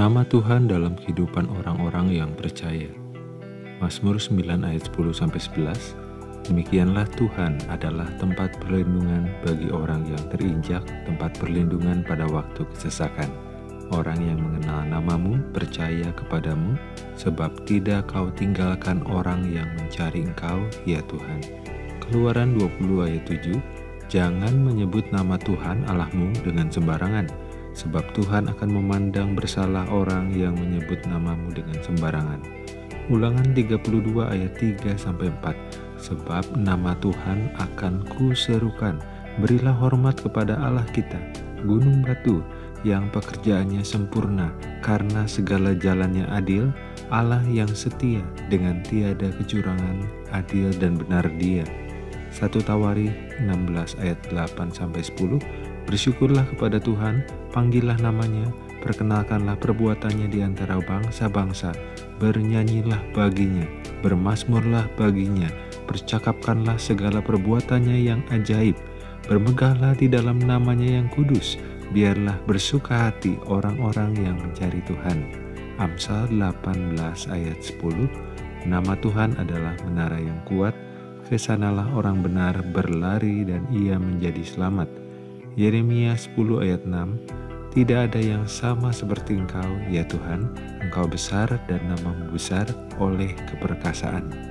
Nama Tuhan dalam kehidupan orang-orang yang percaya. Mazmur 9 ayat 10 sampai 11. Demikianlah Tuhan adalah tempat perlindungan bagi orang yang terinjak, tempat perlindungan pada waktu kesesakan. Orang yang mengenal namamu percaya kepadamu, sebab tidak kau tinggalkan orang yang mencari engkau, ya Tuhan. Keluaran 20 ayat 7, Jangan menyebut nama Tuhan Allahmu dengan sembarangan, sebab Tuhan akan memandang bersalah orang yang menyebut namamu dengan sembarangan. Ulangan 32 ayat 3 sampai 4. Sebab nama Tuhan akan kuserukan. Berilah hormat kepada Allah kita, gunung batu yang pekerjaannya sempurna karena segala jalannya adil, Allah yang setia dengan tiada kecurangan, adil dan benar dia 1 Tawari 16 ayat 8 sampai 10 Bersyukurlah kepada Tuhan, panggillah namanya, perkenalkanlah perbuatannya di antara bangsa-bangsa, bernyanyilah baginya, bermasmurlah baginya, percakapkanlah segala perbuatannya yang ajaib, bermegahlah di dalam namanya yang kudus, biarlah bersuka hati orang-orang yang mencari Tuhan. Amsal 18 ayat 10 Nama Tuhan adalah menara yang kuat, ke sanalah orang benar berlari dan ia menjadi selamat. Yeremia 10 ayat 6 Tidak ada yang sama seperti engkau, ya Tuhan, engkau besar dan namamu besar oleh keperkasaan.